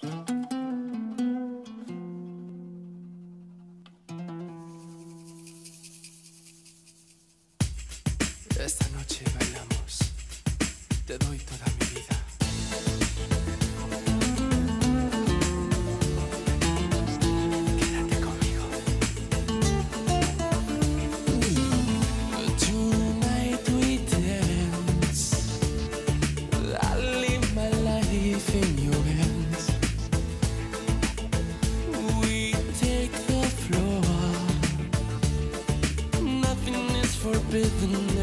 Esta noche bailamos, te doy toda mi ribbon